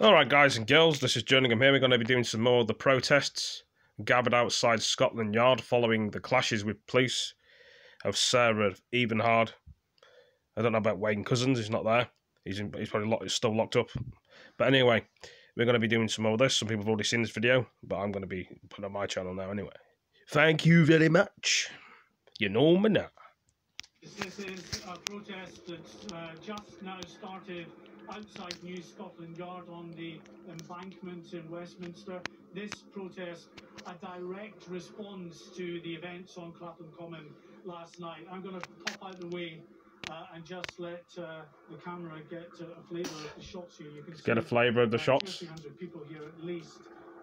All right, guys and girls, this is Jerningham here. We're going to be doing some more of the protests gathered outside Scotland Yard following the clashes with police of Sarah Everard. I don't know about Wayne Couzens, he's not there. He's, in, he's probably locked, still locked up. But anyway, we're going to be doing some more of this. Some people have already seen this video, but I'm going to be putting on my channel now anyway. Thank you very much. You know me now. This is a protest that's uh, just now started outside New Scotland Yard on the embankment in Westminster. This protest, a direct response to the events on Clapham Common last night. I'm going to pop out the way uh, and just let uh, the camera get uh, a flavour of the shots here. You can get a flavour of the shots. 300 people here at least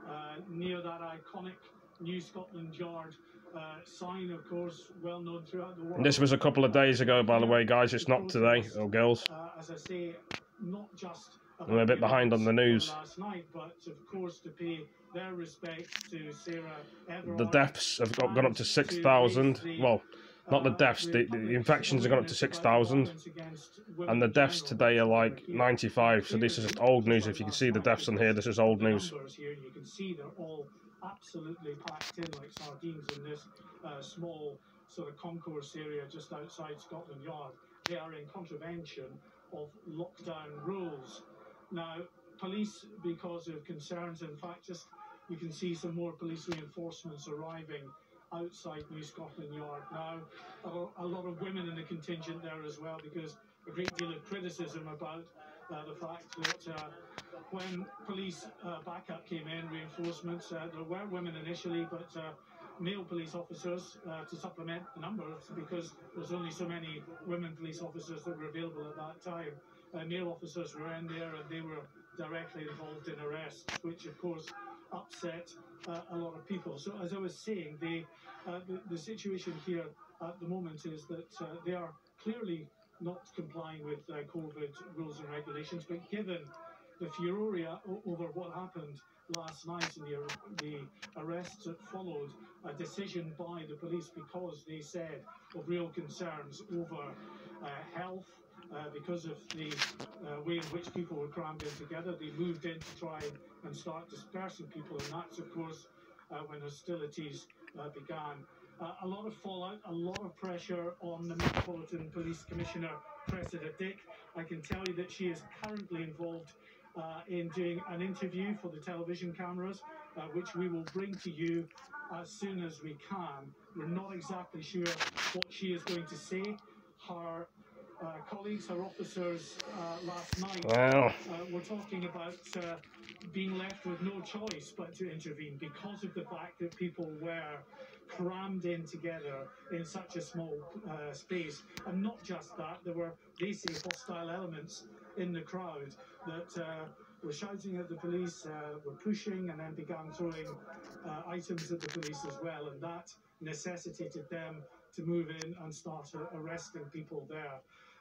uh, near that iconic New Scotland Yard. Uh, sign, of course, well known throughout the world. And this was a couple of days ago, by the way, guys. It's not today, or girls. Uh, as I say, not just I'm a bit behind on the news. last night, but of course to pay their respect to Sarah The deaths have got, gone up to 6,000. Well, not the uh, deaths, the, the infections have gone up to 6,000. And the deaths today are like 95. So this is old news. If you can see the deaths on here, this is old news. here, you can see they're all absolutely packed in like sardines in this uh, small sort of concourse area just outside Scotland Yard. They are in contravention of lockdown rules. Now, police, because of concerns, in fact, just you can see some more police reinforcements arriving outside New Scotland Yard. Now, a, lot of women in the contingent there as well, because a great deal of criticism about uh, the fact that uh, when police uh, backup came in, reinforcements, uh, there were women initially, but uh, male police officers uh, to supplement the numbers because there's only so many women police officers that were available at that time. Uh, male officers were in there and they were directly involved in arrests, which of course upset uh, a lot of people. So as I was saying, the, uh, the, the situation here at the moment is that uh, they are clearly not complying with COVID rules and regulations, but given the furore over what happened last night and the, the arrests that followed, a decision by the police because they said of real concerns over uh, health, uh, because of the uh, way in which people were crammed in together. They moved in to try and start dispersing people, and that's, of course, uh, when hostilities uh, began. Uh, a lot of fallout, a lot of pressure on the Metropolitan Police Commissioner, Cressida Dick. I can tell you that she is currently involved uh, in doing an interview for the television cameras, uh, which we will bring to you as soon as we can. We're not exactly sure what she is going to say. Her uh, colleagues, her officers uh, last night Well, uh, we're talking about uh, being left with no choice but to intervene because of the fact that people were crammed in together in such a small uh, space. And not just that, there were, they say, hostile elements in the crowd that uh, were shouting at the police, uh, were pushing, and then began throwing uh, items at the police as well. And that necessitated them to move in and start arresting people there.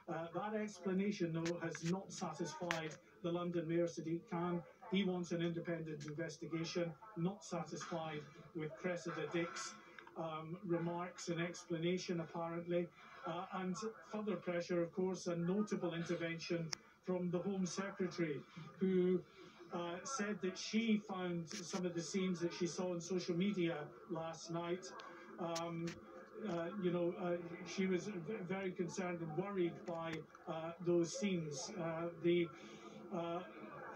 Uh, that explanation, though, has not satisfied the London Mayor Sadiq Khan. He wants an independent investigation, not satisfied with Cressida Dick's um, remarks and explanation, apparently. Uh, and further pressure, of course, a notable intervention from the Home Secretary, who uh, said that she found some of the scenes that she saw on social media last night. Um, uh, you know, uh, she was very concerned and worried by uh, those scenes. Uh, the uh,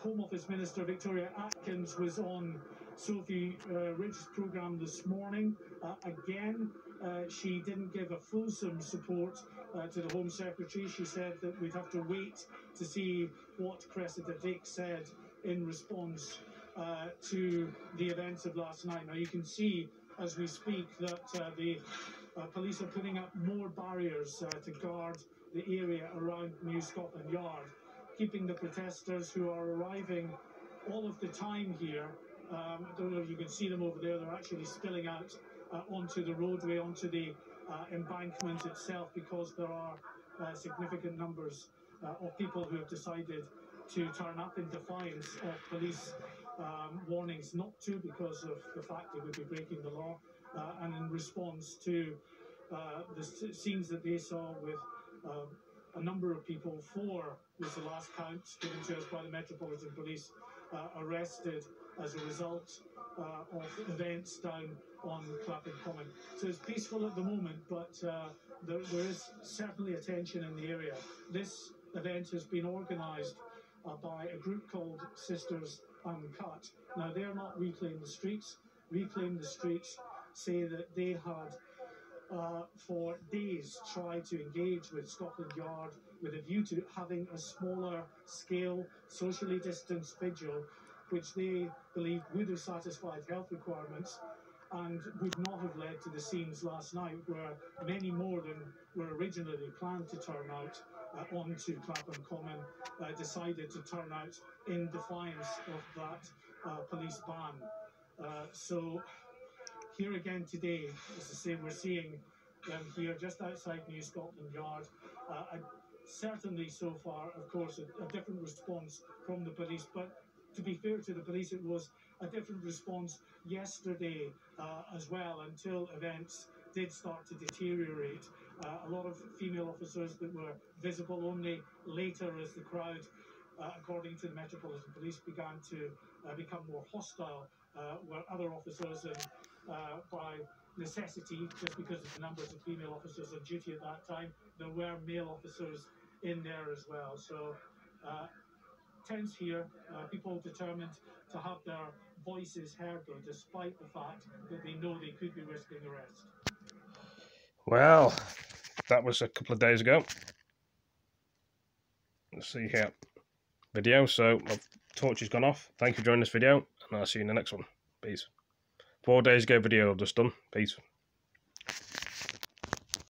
Home Office Minister Victoria Atkins was on Sophy uh, programme this morning. Uh, again, uh, she didn't give a fulsome support uh, to the Home Secretary. She said that we'd have to wait to see what Cressida Dick said in response uh, to the events of last night. Now, you can see as we speak that uh, the police are putting up more barriers to guard the area around New Scotland Yard, keeping the protesters who are arriving all of the time here. Um, I don't know if you can see them over there, they're actually spilling out uh, onto the roadway, onto the uh, embankment itself, because there are uh, significant numbers uh, of people who have decided to turn up in defiance of police um, warnings not to because of the fact they would be breaking the law uh, and in response to uh, the scenes that they saw with a number of people, four was the last count given to us by the Metropolitan Police, arrested as a result uh, of events down on Clapham Common. So it's peaceful at the moment, but uh, there, there is certainly a tension in the area. This event has been organised uh, by a group called Sisters Uncut. Now, they're not Reclaim the Streets. Reclaim the Streets say that they had uh, for days tried to engage with Scotland Yard with a view to having a smaller scale, socially distanced vigil, which they believed would have satisfied health requirements and would not have led to the scenes last night where many more than were originally planned to turn out uh, onto Clapham Common uh, decided to turn out in defiance of that uh, police ban. Uh, so here again today, as I say, we're seeing um, here just outside New Scotland Yard, uh, certainly so far, of course, a, a, different response from the police. But to be fair to the police, it was a different response yesterday uh, as well until events did start to deteriorate. Uh, a lot of female officers that were visible only later as the crowd, uh, according to the Metropolitan Police, began to uh, become more hostile, uh, were other officers and by necessity, just because of the numbers of female officers on duty at that time, there were male officers in there as well. So, uh, tense here, uh, people determined to have their voices heard, though, despite the fact that they know they could be risking arrest. Well, that was a couple of days ago. Let's see here. Video, so my torch has gone off. Thank you for joining this video, and I'll see you in the next one. Peace. Four days ago video I've just done. Peace.